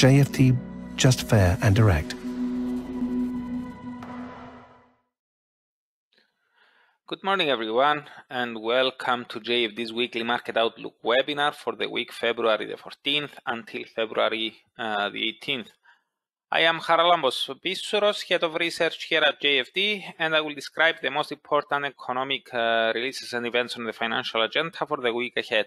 JFD, just fair and direct. Good morning, everyone, and welcome to JFD's weekly market outlook webinar for the week February the 14th until February uh, the 18th. I am Charalambos Pissouros, head of research here at JFD, and I will describe the most important economic uh, releases and events on the financial agenda for the week ahead.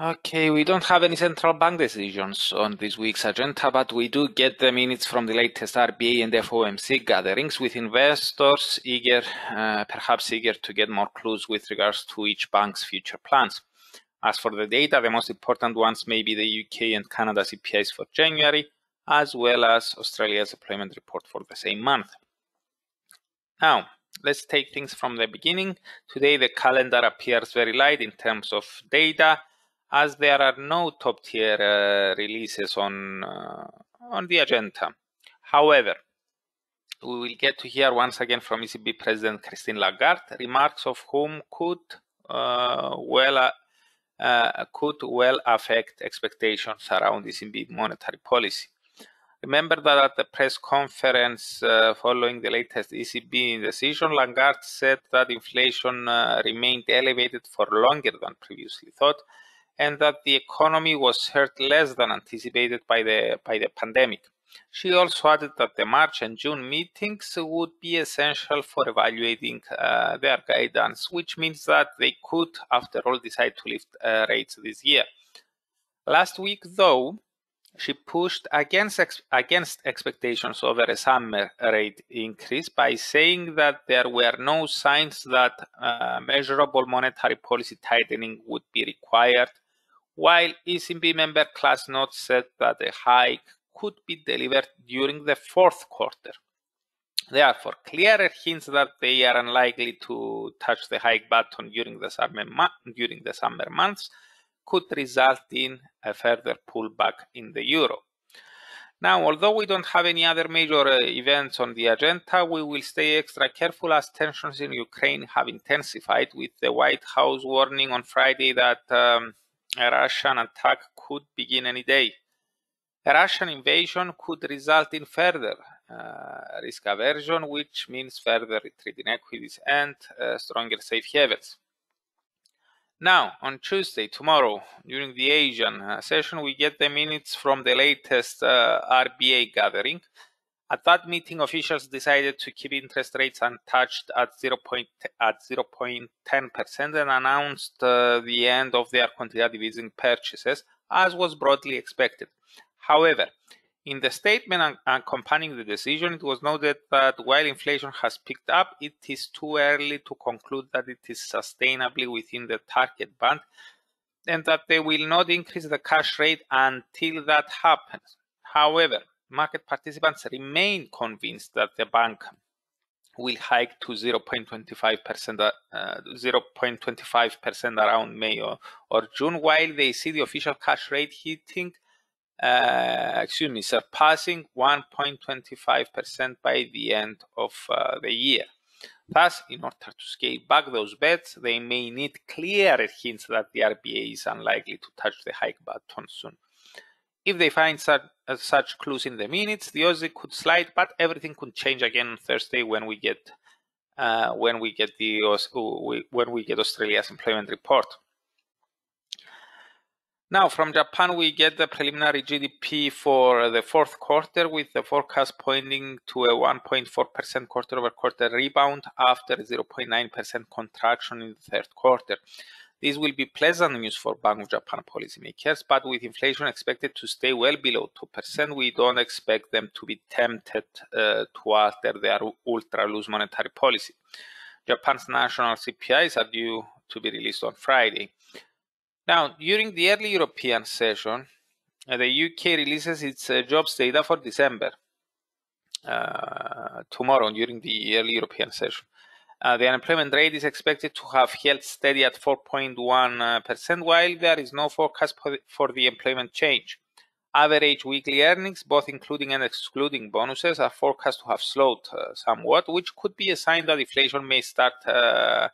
Okay, we don't have any central bank decisions on this week's agenda, but we do get the minutes from the latest RBA and FOMC gatherings with investors eager, uh, perhaps eager to get more clues with regards to each bank's future plans. As for the data, the most important ones may be the UK and Canada CPIs for January, as well as Australia's employment report for the same month. Now, let's take things from the beginning. Today, the calendar appears very light in terms of data as there are no top tier uh, releases on uh, on the agenda. However, we will get to hear once again from ECB President Christine Lagarde, remarks of whom could uh, well uh, could well affect expectations around ECB monetary policy. Remember that at the press conference uh, following the latest ECB decision, Lagarde said that inflation uh, remained elevated for longer than previously thought, and that the economy was hurt less than anticipated by the, by the pandemic. She also added that the March and June meetings would be essential for evaluating uh, their guidance, which means that they could, after all, decide to lift uh, rates this year. Last week, though, she pushed against, ex- against expectations over a summer rate increase by saying that there were no signs that uh, measurable monetary policy tightening would be required while ECB member Klaas Knot said that a hike could be delivered during the fourth quarter. Therefore, clearer hints that they are unlikely to touch the hike button during the summer, during the summer months could result in a further pullback in the euro. Now, although we don't have any other major uh, events on the agenda, we will stay extra careful as tensions in Ukraine have intensified, with the White House warning on Friday that um, a Russian attack could begin any day. A Russian invasion could result in further uh, risk aversion, which means further retreat in equities and uh, stronger safe havens. Now, on Tuesday, tomorrow, during the Asian uh, session, we get the minutes from the latest uh, RBA gathering. At that meeting, officials decided to keep interest rates untouched at 0. at 0.10% and announced uh, the end of their quantitative easing purchases, as was broadly expected. However, in the statement accompanying the decision, it was noted that while inflation has picked up, it is too early to conclude that it is sustainably within the target band and that they will not increase the cash rate until that happens. However, market participants remain convinced that the bank will hike to 0.25%, uh, 0.25% around May or, or, June, while they see the official cash rate hitting, uh, excuse me, surpassing 1.25% by the end of uh, the year. Thus, in order to scale back those bets, they may need clearer hints that the RBA is unlikely to touch the hike button soon. If they find such, uh, such clues in the minutes, the Aussie could slide, but everything could change again on Thursday when we get uh, when we get the when we get Australia's employment report. Now, from Japan, we get the preliminary GDP for the fourth quarter, with the forecast pointing to a 1.4% quarter over quarter rebound after 0.9% contraction in the third quarter. This will be pleasant news for Bank of Japan policymakers, but with inflation expected to stay well below 2%, we don't expect them to be tempted uh, to alter their ultra loose monetary policy. Japan's national CPIs are due to be released on Friday. Now, during the early European session, uh, the UK releases its uh, jobs data for December uh, tomorrow during the early European session. Uh, the unemployment rate is expected to have held steady at 4.1%, while there is no forecast for the employment change. Average weekly earnings, both including and excluding bonuses, are forecast to have slowed uh, somewhat, which could be a sign that inflation may start uh,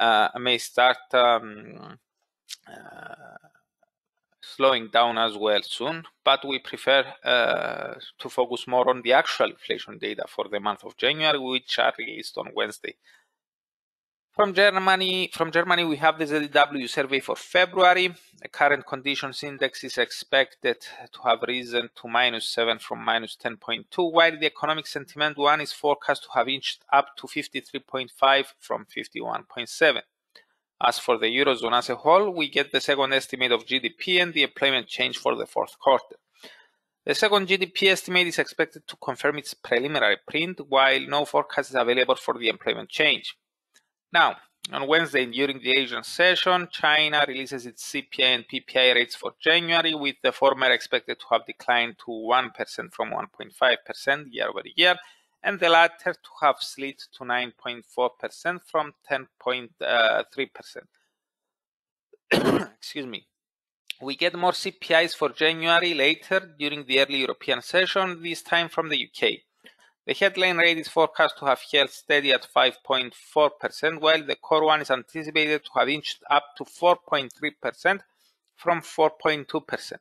uh, may start um, uh, slowing down as well soon. But we prefer uh, to focus more on the actual inflation data for the month of January, which are released on Wednesday. From Germany, from Germany, we have the ZEW survey for February. The current conditions index is expected to have risen to minus 7 from minus 10.2, while the economic sentiment one is forecast to have inched up to 53.5 from 51.7. As for the Eurozone as a whole, we get the second estimate of GDP and the employment change for the fourth quarter. The second GDP estimate is expected to confirm its preliminary print, while no forecast is available for the employment change. Now, on Wednesday during the Asian session, China releases its CPI and PPI rates for January, with the former expected to have declined to 1% from 1.5% year over year, and the latter to have slid to 9.4% from 10.3%. Uh, Excuse me. We get more CPIs for January later during the early European session, this time from the UK. The headline rate is forecast to have held steady at 5.4%, while the core one is anticipated to have inched up to 4.3% from 4.2%.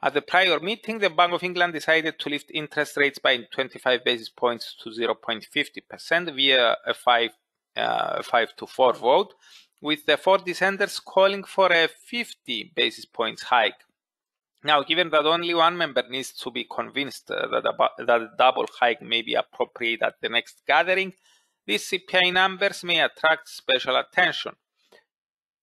At the prior meeting, the Bank of England decided to lift interest rates by 25 basis points to 0.50% via a 5, uh, 5 to 4 vote, with the four dissenters calling for a 50 basis points hike. Now, given that only one member needs to be convinced uh, that, a, that a double hike may be appropriate at the next gathering, these CPI numbers may attract special attention.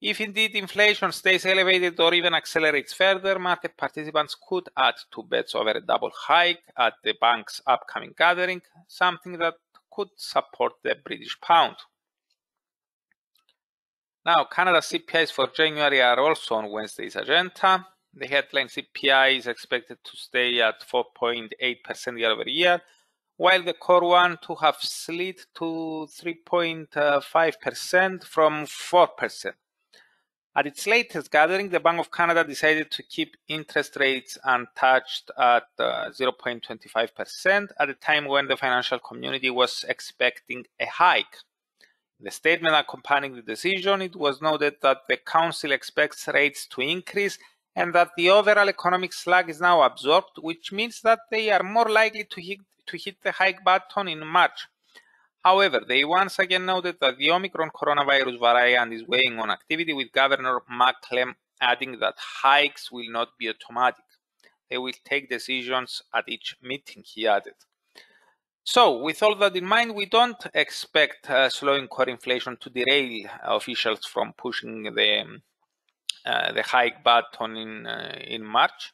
If indeed inflation stays elevated or even accelerates further, market participants could add to bets over a double hike at the bank's upcoming gathering, something that could support the British pound. Now, Canada CPIs for January are also on Wednesday's agenda. The headline CPI is expected to stay at 4.8% year over year, while the core one to have slid to 3.5% from 4%. At its latest gathering, the Bank of Canada decided to keep interest rates untouched at uh, 0.25% at a time when the financial community was expecting a hike. In the statement accompanying the decision, it was noted that the Council expects rates to increase and that the overall economic slack is now absorbed, which means that they are more likely to hit, to hit the hike button in March. However, they once again noted that the Omicron coronavirus variant is weighing on activity, with Governor Macklem adding that hikes will not be automatic. They will take decisions at each meeting, he added. So, with all that in mind, we don't expect uh, slowing core inflation to derail officials from pushing the uh, the hike button in uh, in March,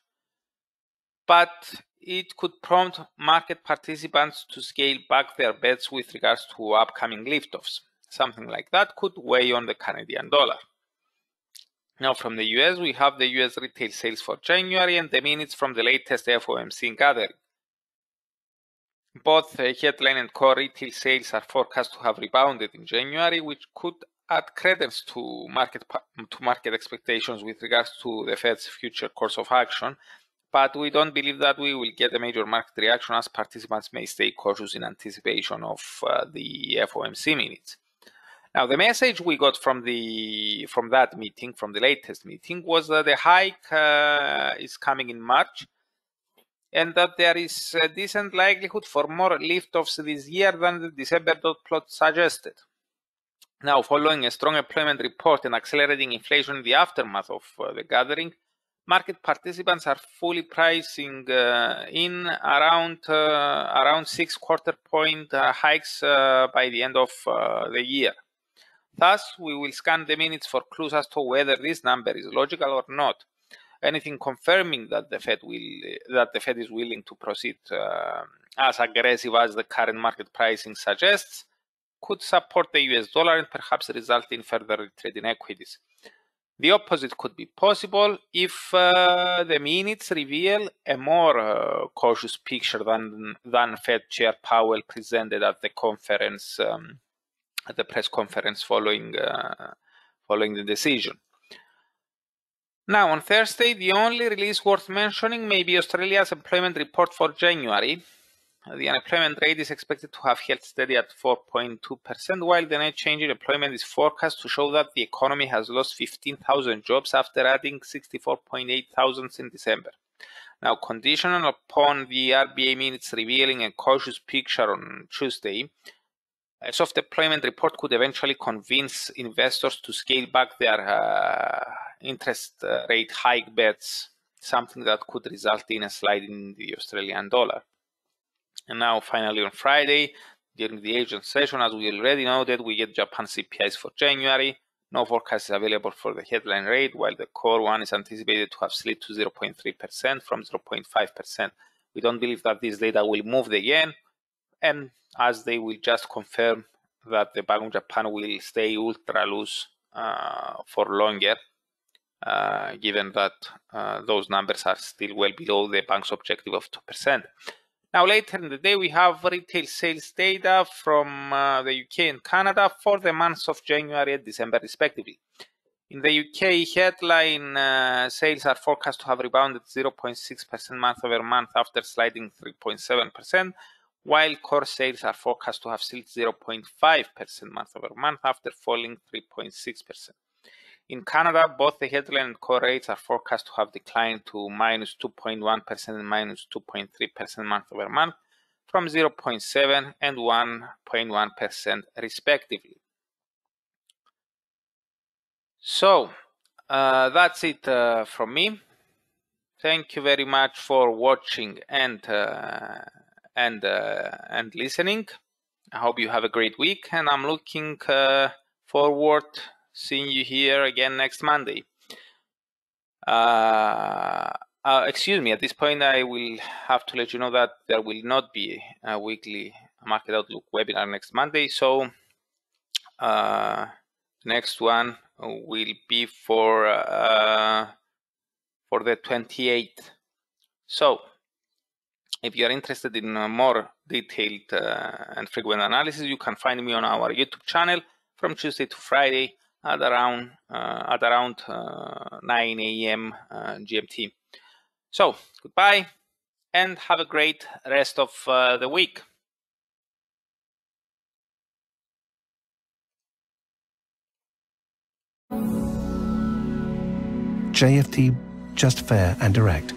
but it could prompt market participants to scale back their bets with regards to upcoming liftoffs. Something like that could weigh on the Canadian dollar. Now, from the US, we have the US retail sales for January and the minutes from the latest FOMC gathering. Both uh, headline and core retail sales are forecast to have rebounded in January, which could add credence to market to market expectations with regards to the Fed's future course of action, but we don't believe that we will get a major market reaction as participants may stay cautious in anticipation of uh, the FOMC minutes. Now, the message we got from the from that meeting, from the latest meeting, was that the hike uh, is coming in March, and that there is a decent likelihood for more liftoffs this year than the December dot plot suggested. Now, following a strong employment report and accelerating inflation in the aftermath of uh, the gathering, market participants are fully pricing uh, in around uh, around six quarter point uh, hikes uh, by the end of uh, the year. Thus, we will scan the minutes for clues as to whether this number is logical or not. Anything confirming that the Fed will that the Fed is willing to proceed as aggressive as the current market pricing suggests could support the US dollar and perhaps result in further in equities. The opposite could be possible if uh, the minutes reveal a more uh, cautious picture than, than Fed Chair Powell presented at the conference, um, at the press conference following, uh, following the decision. Now, on Thursday, the only release worth mentioning may be Australia's employment report for January, the unemployment rate is expected to have held steady at 4.2%, while the net change in employment is forecast to show that the economy has lost 15,000 jobs after adding 64.8 thousand in December. Now, conditional upon the RBA minutes revealing a cautious picture on Tuesday, a soft employment report could eventually convince investors to scale back their uh, interest uh, rate hike bets, something that could result in a slide in the Australian dollar. And now finally on Friday, during the Asian session, as we already noted, we get Japan CPIs for January. No forecast is available for the headline rate, while the core one is anticipated to have slid to 0.3% from 0.5%. We don't believe that this data will move the yen, and as they will just confirm that the Bank of Japan will stay ultra loose uh, for longer, uh, given that uh, those numbers are still well below the bank's objective of 2%. Now, later in the day, we have retail sales data from uh, the UK and Canada for the months of January and December, respectively. In the UK, headline uh, sales are forecast to have rebounded 0.6% month over month after sliding 3.7%, while core sales are forecast to have slid 0.5% month over month after falling 3.6%. In Canada, both the headline and core rates are forecast to have declined to minus 2.1 and minus 2.3% month over month from 0.7 and 1.1% respectively. So uh, that's it uh, from me. Thank you very much for watching and uh, and uh, and listening. I hope you have a great week, and I'm looking uh, forward seeing you here again next Monday. Uh, uh, excuse me, at this point, I will have to let you know that there will not be a weekly market outlook webinar next Monday. So, uh, next one will be for uh, for the 28th. So, if you are interested in more detailed uh, and frequent analysis, you can find me on our YouTube channel from Tuesday to Friday at around uh, at around uh, 9 a.m. Uh, GMT. So goodbye and have a great rest of the week. JFD, just fair and direct.